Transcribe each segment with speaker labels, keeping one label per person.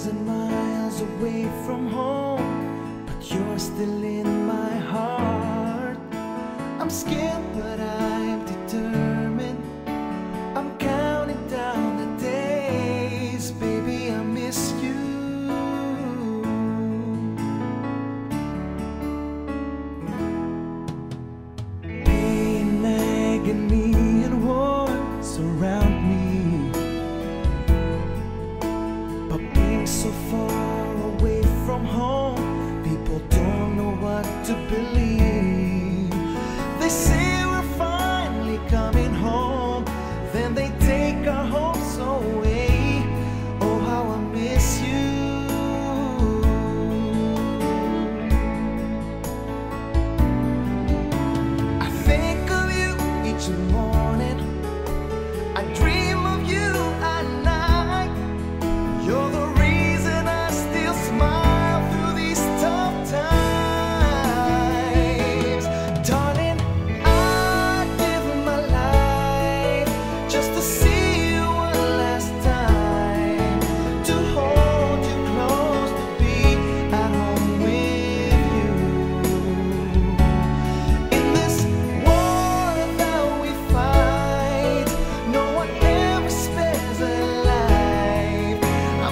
Speaker 1: miles and miles away from home, but you're still in my heart. I'm scared, but I'm determined. I'm counting down the days, baby. I miss you. Pain, agony. so far away from home. People don't know what to believe. They say.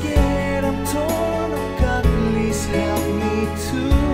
Speaker 1: scared, I'm torn, I've got please help me too